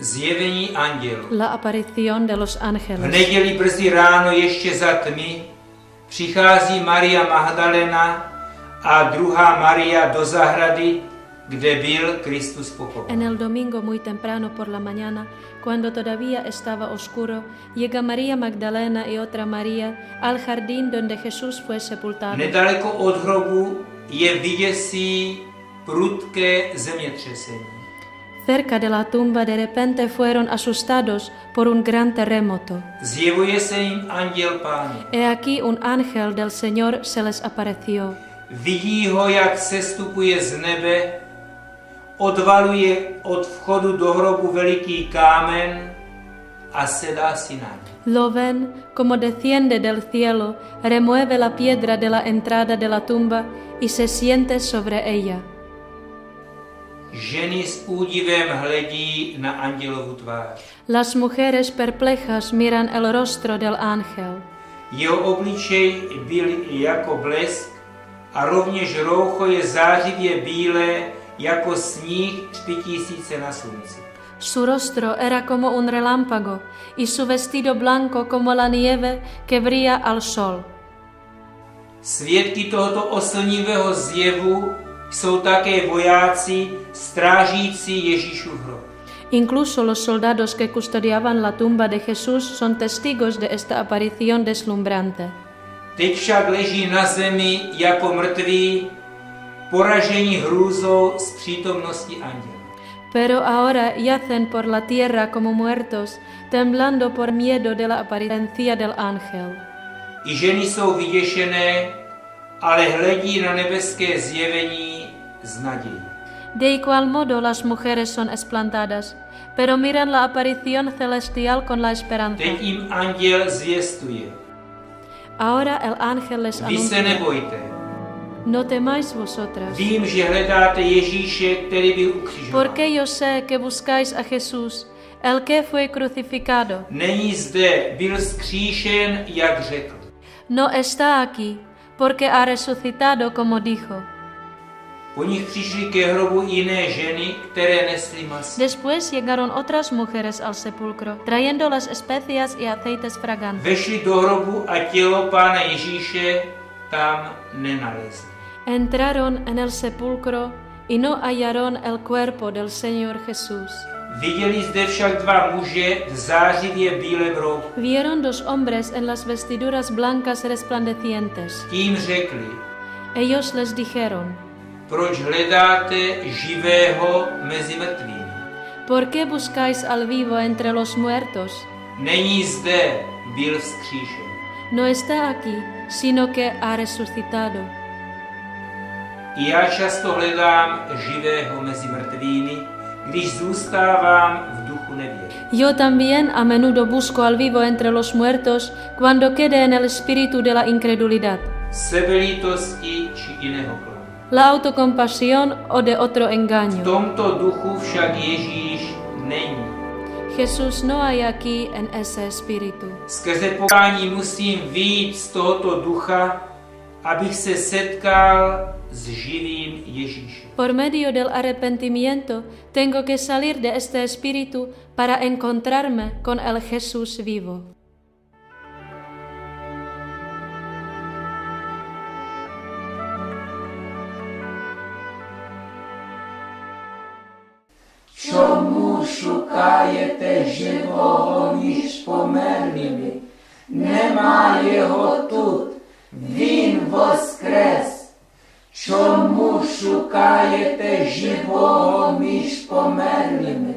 Zjevení andělů. la aparición de los V ángeles. neděli brzy ráno ještě za tmy přichází Maria Magdalena a druhá Maria do zahrady, kde byl Kristus En pochován. el domingo muy temprano por la mañana, cuando todavía estaba oscuro, llega María Magdalena y otra María al jardín donde Jesús fue sepultado. Nedaleko od hrobu je vyděsí prudké zemětřesení. Cerca de la tumba de repente fueron asustados por un gran terremoto. He aquí un ángel del Señor se les apareció. Vidí ho, jak sestupuje z nebe, odvaluje od vchodu do hrobu veliký kámen a sedá si na. Lo ven como desciende del cielo, remueve la piedra de la entrada de la tumba y se siente sobre ella. Ženy s údivem hledí na andělovu tvář. Las mujeres perplejas miran el rostro del ángel. Jeho obličej byl jako blesk a rovněž roucho je zářivě bílé jako sníh tři tisíce na slunci. Su rostro era como un relámpago y su vestido blanco como la nieve que brilla al sol. Svědky tohoto oslnivého zjevu jsou také vojáci strážící Ježíšův hrob. Incluso los soldados que custodiaban la tumba de Jesús son testigos de esta aparición deslumbrante. Teď však leží na zemi jako mrtví, poražení hrůzou z přítomnosti anděla. Pero ahora yacen por la tierra como muertos, temblando por miedo de la apariencia del ángel. I ženy jsou vyděšené, ale hledí na nebeské zjevení z nadějí. De igual modo las mujeres son esplantadas, pero miran la aparición celestial con la esperanza. Teď jim anděl zvěstuje. Ahora el ángel les Vy se anuncia, nebojte. no temáis vosotras, Vím, že hledáte Ježíše, který byl ukřižován. porque yo sé que buscáis a Jesús, el que fue crucificado. Není zde, byl skříšen, jak řekl. No está aquí, porque ha resucitado como dijo. Después llegaron otras mujeres al sepulcro, trayendo las especias y aceites fragantes. Entraron en el sepulcro y no hallaron el cuerpo del Señor Jesús. Viděli zde však dva muže v zářivě bílém rouchu. Vieron dos hombres en las vestiduras blancas resplandecientes. Tím řekli, Ellos les dijeron, proč hledáte živého mezi mrtvými. ¿por qué buscáis al vivo entre los muertos? Není zde, byl vzkříšen. No está aquí, sino que ha resucitado. I já často hledám živého mezi mrtvými, když zůstávám v duchu nevěry. Yo también a menudo busco al vivo entre los muertos cuando quede en el espíritu de la incredulidad, Sebelítosti či jiného klamu. la autocompasión o de otro V engaño. tomto duchu však Ježíš není. Jesús no hay aquí en ese espíritu. Skrze pokání musím vyjít z tohoto ducha, abych se setkal s živým Ježíšem. Por medio del arrepentimiento tengo que salir de este espíritu para encontrarme con el Jesús vivo. жити живого між померлими.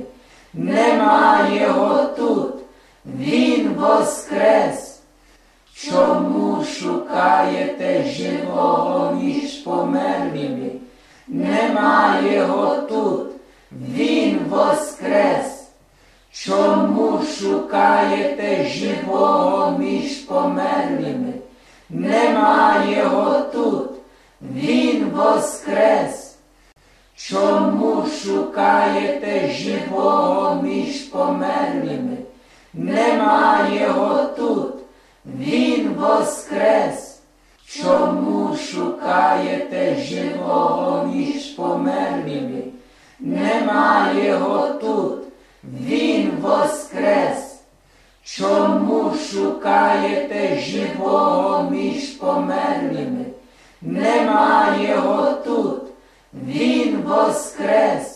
Нема його тут, Він воскрес. Чому шукаєте живого між померлими? Нема його тут, Він воскрес. Чому шукаєте живого між померлими? Нема його тут, Він воскрес. Чому шукаєте живого між померлими? Нема його тут, Він воскрес. Чому шукаєте живого між померлими? Нема його тут, Він воскрес. Чому шукаєте живого між померлими? Нема його тут. Він vos cres.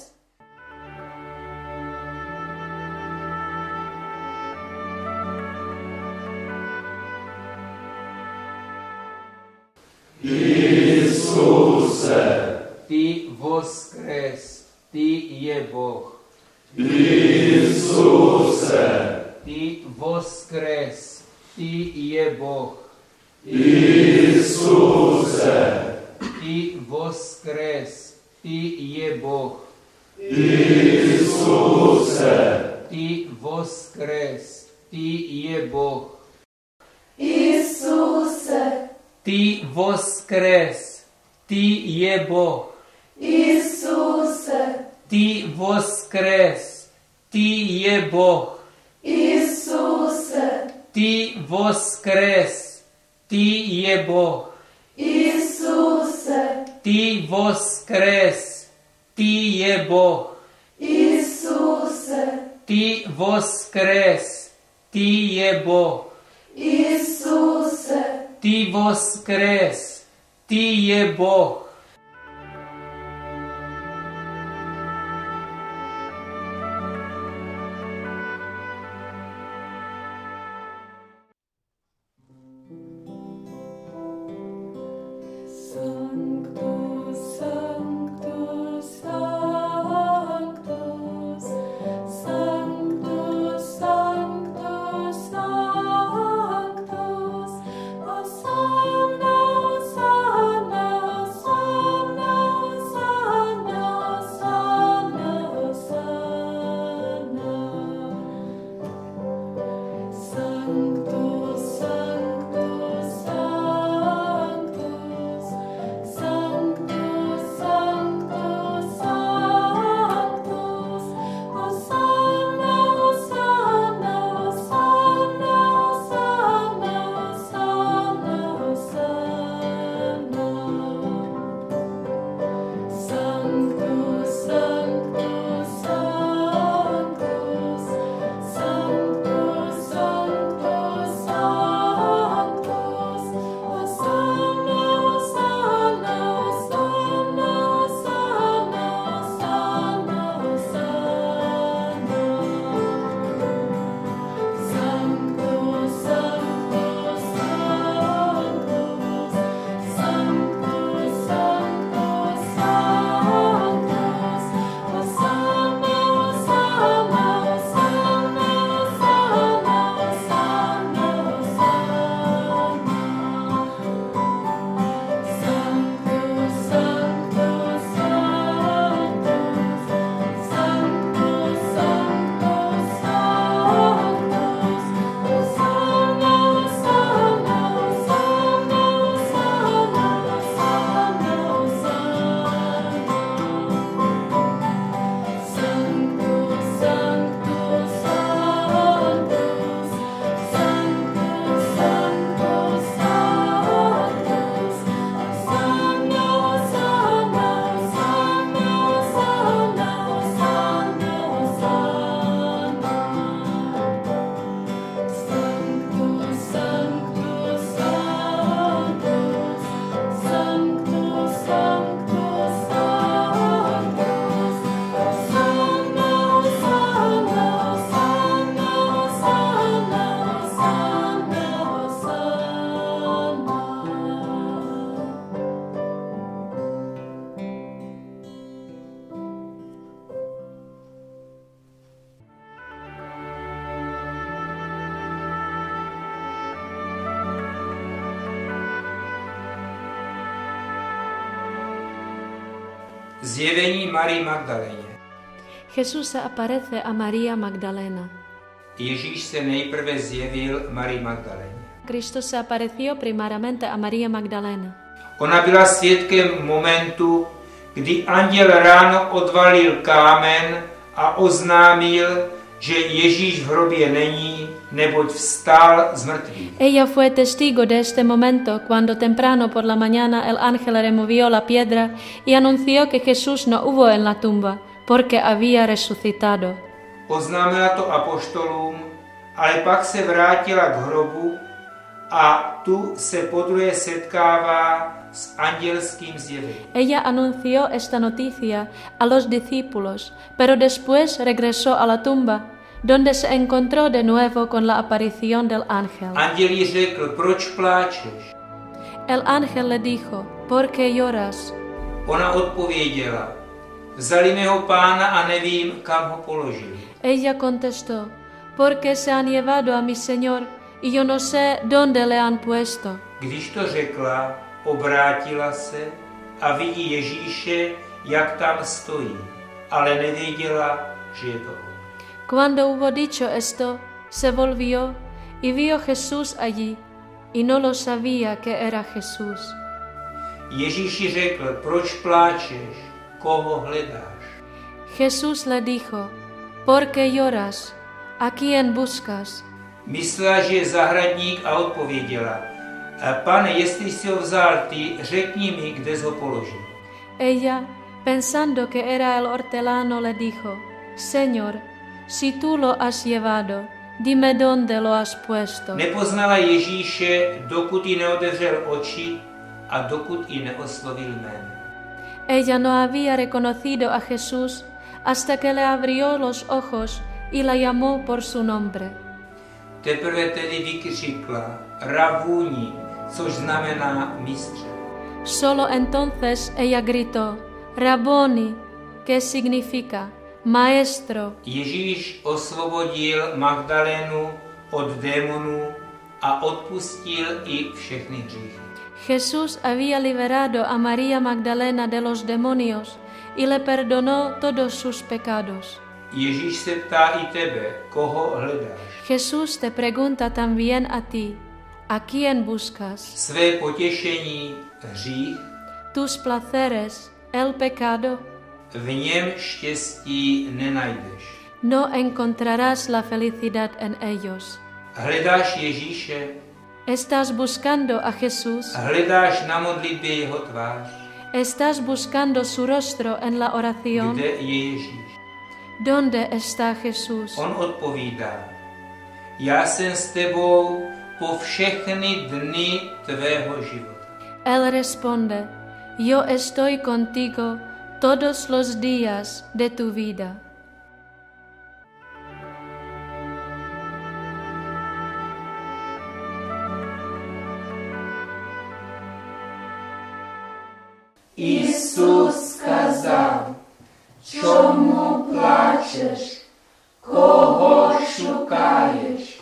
Ti je Bog. Isuse. Ti voskres. Ti je Bog. Isuse. Ti voskres. Ti je Bog. Isuse. Ti voskres. Ti je Bog. Isuse. Ti voskres. Ti je Bog. Isuse. Ti voskres. Ty je Bog. zjevení Marii Magdaléně. Jesus se aparece a Maria Magdalena. Ježíš se nejprve zjevil Marii Magdaléně. Kristo se apareció primaramente a Maria Magdalena. Ona byla svědkem momentu, kdy anděl ráno odvalil kámen a oznámil, že Ježíš v hrobě není, Ella fue testigo de este momento cuando temprano por la mañana el ángel removió la piedra y anunció que Jesús no hubo en la tumba porque había resucitado. Oznámila to apoštolům, ale pak se vrátila k hrobu a tu se setkává. Ella anunció esta noticia a los discípulos, pero después regresó a la tumba donde se encontró de nuevo con la aparición del ángel. Anděl jí řekl, proč pláčeš? El ángel le dijo, ¿por qué lloras? Ona odpověděla, vzali mého pána a nevím, kam ho položili. Ella contestó, porque se han llevado a mi Señor y yo no sé dónde le han puesto. Když to řekla, obrátila se a vidí Ježíše, jak tam stojí, ale nevěděla, že je to on. Cuando hubo dicho esto, se volvió y vio Jesús allí, y no lo sabía que era Jesús. Ježíš jí řekl, proč pláčeš, koho hledáš? Jesús le dijo, ¿por qué lloras? ¿A quién buscas? Myslela, že je zahradník a odpověděla, "A pane, jestli jsi ho vzal ty, řekni mi, kde jsi ho položil. Ella, pensando que era el hortelano, le dijo, Señor, si tú lo has llevado, dime dónde lo has puesto. Nepoznala Ježíše, dokud jí neotevřel oči a dokud jí neoslovil jménem. Ella no había reconocido a Jesús hasta que le abrió los ojos y la llamó por su nombre. Teprve tedy vykřikla Ravuni, což znamená mistře. Solo entonces ella gritó, Raboni, que significa Maestro. Ježíš osvobodil Magdalénu od démonů a odpustil i všechny hříchy. Jesús había liberado a María Magdalena de los demonios y le perdonó todos sus pecados. Ježíš se ptá i tebe, koho hledáš. Jesús te pregunta también a ti, ¿a quién buscas? Své potěšení, hřích, Tus placeres, el pecado, v něm štěstí nenajdeš. no encontrarás la felicidad en ellos. Hledáš Ježíše, ¿Estás buscando a Jesús? hledáš na modlitbě jeho tvář. ¿Estás buscando su rostro en la oración? Kde je Ježíš? ¿Dónde está Jesús? On odpovídá, já jsem s tebou po všechny dny tvého života. Él responde, yo estoy contigo todos los días de tu vida. Ісус сказав, чому плачеш, кого шукаєш?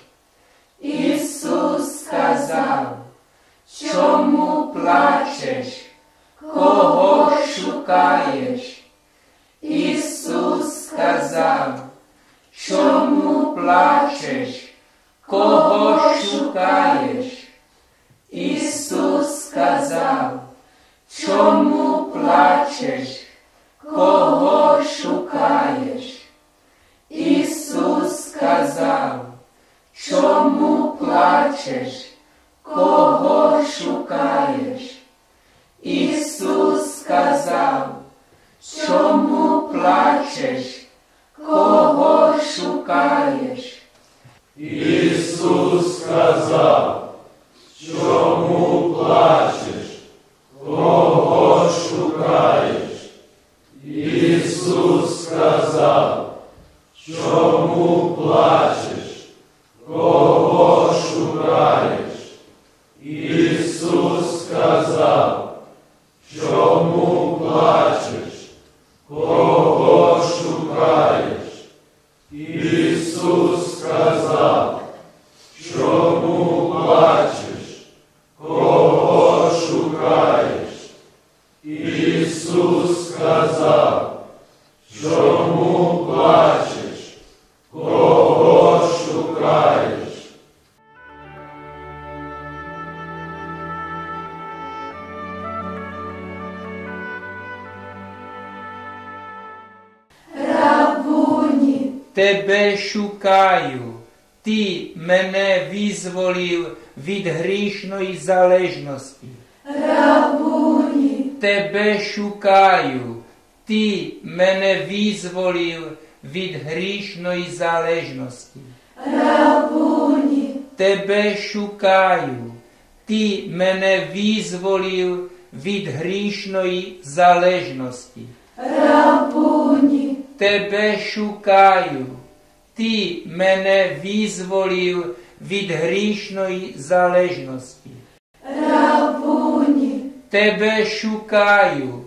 визволив від грішної залежності. Рабуні. Тебе шукаю, ти мене визволив від грішної залежності. Рабуні. Тебе шукаю, ти мене визволив від грішної залежності. Рабуні. Тебе шукаю, ти мене визволив від грішної залежності. Рабуні, Тебе шукаю,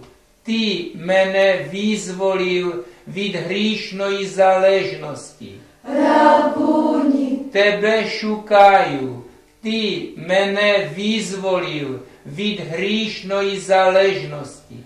ти мене визволив від грішної залежності. Рабуні, Тебе шукаю, ти мене визволив від грішної залежності.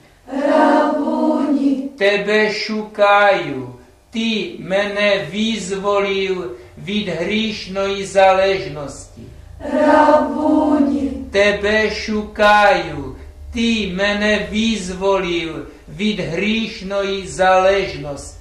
Рабуні, Тебе шукаю. Ty mene vyzvolil vid hříšnoj záležnosti. Rabuni, Tebe šukaju, ty mene vyzvolil vid hříšnoj záležnosti.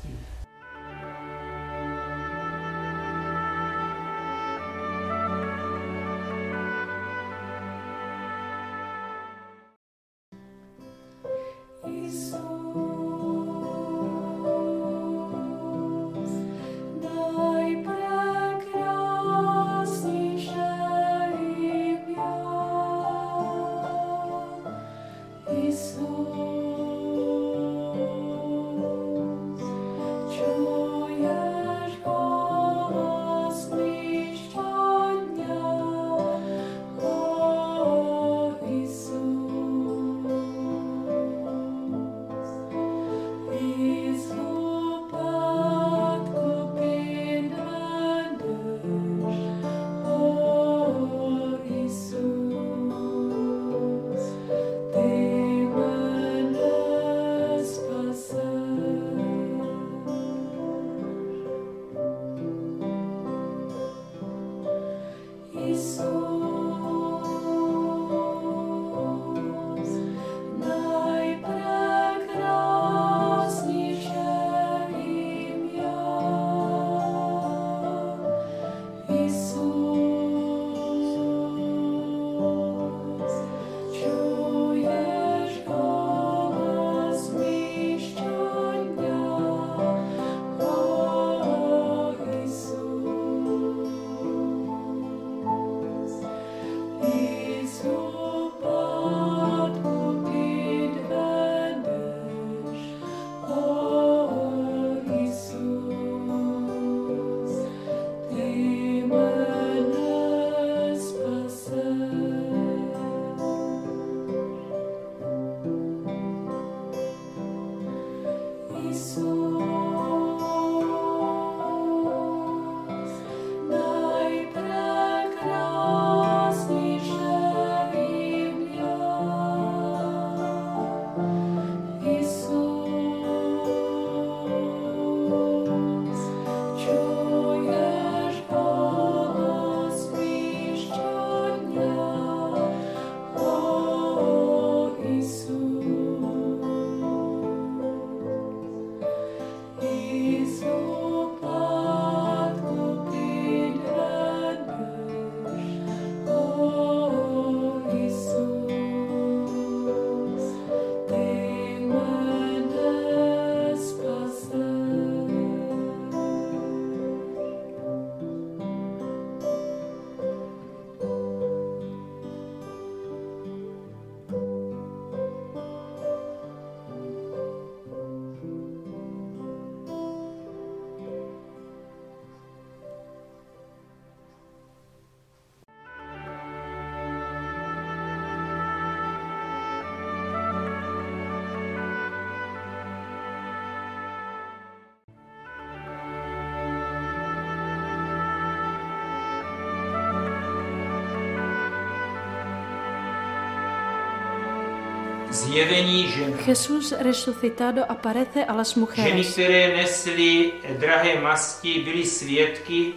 Zjevení žen. Jesús resucitado aparece a las Ženy, mujeres. které nesly drahé masti, byly svědky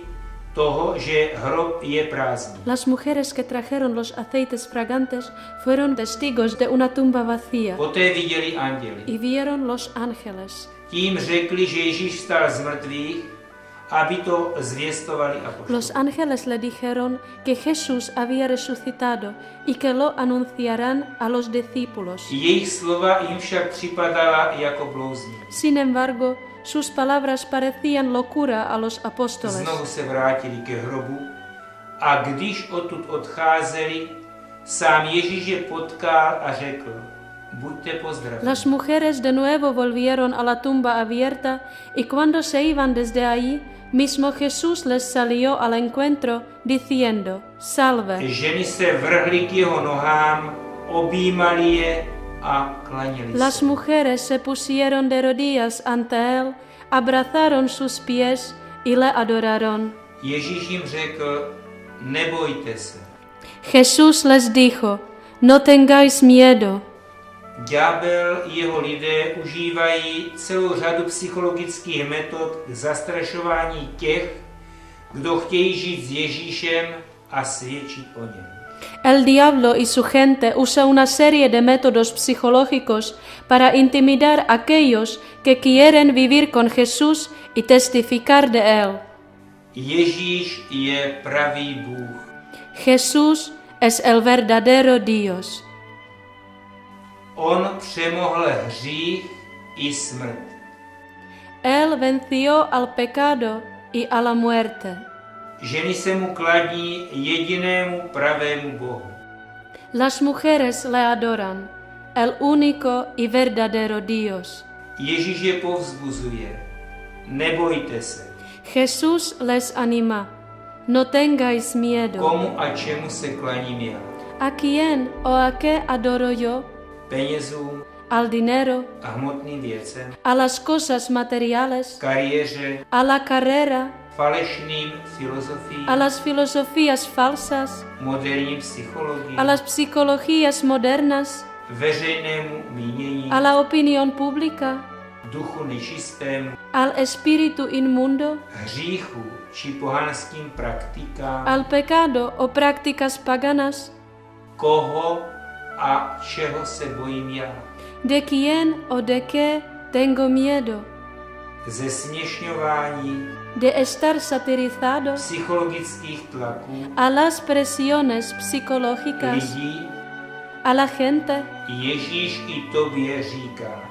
toho, že hrob je prázdný. Las mujeres que trajeron los aceites fragantes fueron testigos de una tumba vacía Poté viděli anděli. y vieron los ángeles. Tím řekli, že Ježíš vstal z mrtvých, Los ángeles le dijeron que Jesús había resucitado y que lo anunciarán a los discípulos. Sin embargo, sus palabras parecían locura a los apóstoles. A když odtud odcházeli, sám Ježíš je potkal a řekl. Las mujeres de nuevo volvieron a la tumba abierta y cuando se iban desde ahí, mismo Jesús les salió al encuentro diciendo, Salve. Ženy se vrhly k jeho nohám, objímali je a klaněli Las mujeres se pusieron de rodillas ante él, abrazaron sus pies y le adoraron. Ježíš jim řekl, nebojte se. Jesús les dijo, No tengáis miedo. Ďábel i jeho lidé užívají celou řadu psychologických metod k zastrašování těch, kdo chtějí žít s Ježíšem a svědčit o něm. El diablo y su gente usa una serie de métodos psicológicos para intimidar a aquellos que quieren vivir con Jesús y testificar de él. Ježíš je pravý Bůh. Jesús es el verdadero Dios. On přemohl hřích i smrt. Él venció al pecado y a la muerte. Ženy se mu kladí jedinému pravému Bohu. Las mujeres le adoran, el único y verdadero Dios. Ježíš je povzbuzuje. Nebojte se. Jesús les anima, no tengáis miedo. Komu a čemu se klaním já? ¿A quién o a qué adoro yo? Penězům ¿Al dinero? a hmotným věcem, ¿A las cosas materiales? kariéře, ¿A la carrera? falešným filozofiím, ¿A las filosofías falsas? moderní psychologii, ¿A las psicologías modernas? veřejnému mínění, ¿A la opinión pública? duchu nečistému, ¿Al espíritu inmundo? hříchu či pohanským praktikám, ¿Al pecado o prácticas paganas? koho a čeho se bojím já. ¿De quién o de qué tengo miedo? Ze směšňování, ¿De estar satirizado? psychologických tlaků, ¿A las presiones psicológicas? lidí, ¿A la gente? Ježíš i tobě říká,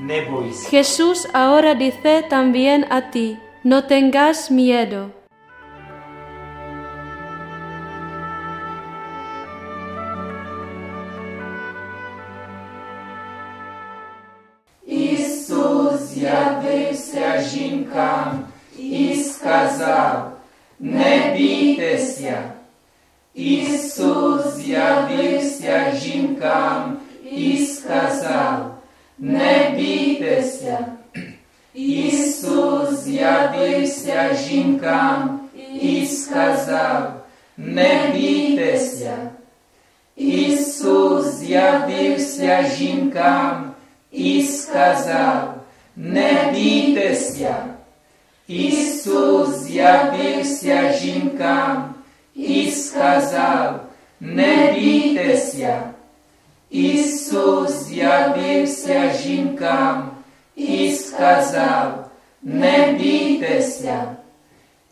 neboj se. Jesús ahora dice también a ti, no tengas miedo. Жінкам і сказав, не бійтеся. Ісус з'явився жінкам і сказав, не бійтеся. Ісус з'явився жінкам і сказав, не бійтеся. Ісус з'явився жінкам і сказав, не бійтеся. Ісус з'явився жінкам і сказав, не бійтеся. Ісус з'явився жінкам і сказав, не бійтеся.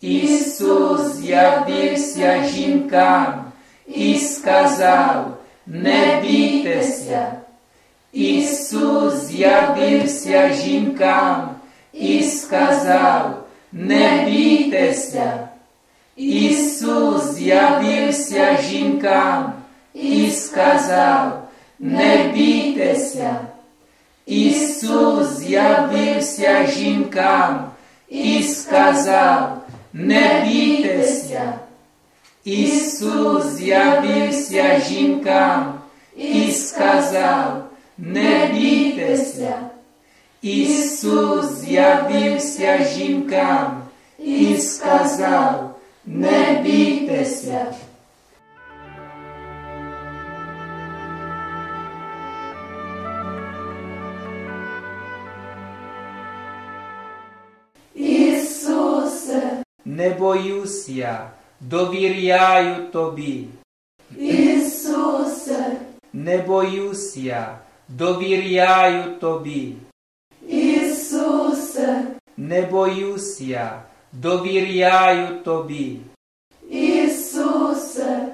Ісус з'явився жінкам і сказав, не бійтеся. Ісус з'явився жінкам і сказав, не бійтеся. Ісус з'явився жінкам і сказав, не бійтеся. Ісус з'явився жінкам і сказав, не бійтеся. Ісус з'явився жінкам і сказав, не бійтеся. Ісус з'явився жінкам і сказав не бійтеся. Ісусе, не боюсь я, довіряю тобі. Ісусе, не боюсь я, довіряю тобі не боюся, довіряю тобі. Ісусе,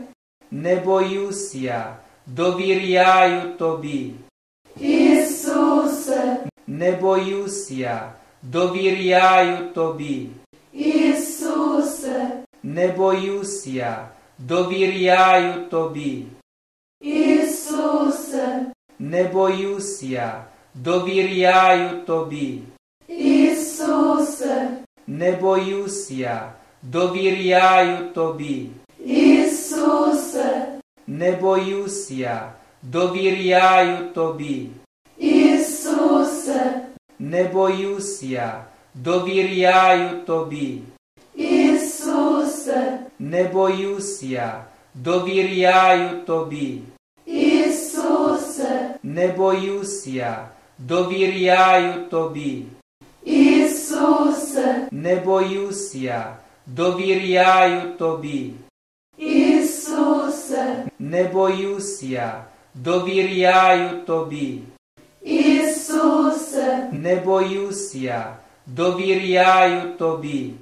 не боюся, довіряю тобі. Ісусе, не боюся, довіряю тобі. Ісусе, не боюся, довіряю тобі. Ісусе, не боюся, довіряю тобі. Не боюсь я, довіряю тобі. Ісусе, Не боюсь я, довіряю тобі. Ісусе, Не боюсь я, довіряю тобі. Ісусе, Не боюсь я, довіряю тобі. Ісусе, Не боюсь я, довіряю тобі. Не боюсь я, довіряю тобі. Ісусе, Не боюсь я, довіряю тобі. Ісусе, Не боюсь я, довіряю тобі.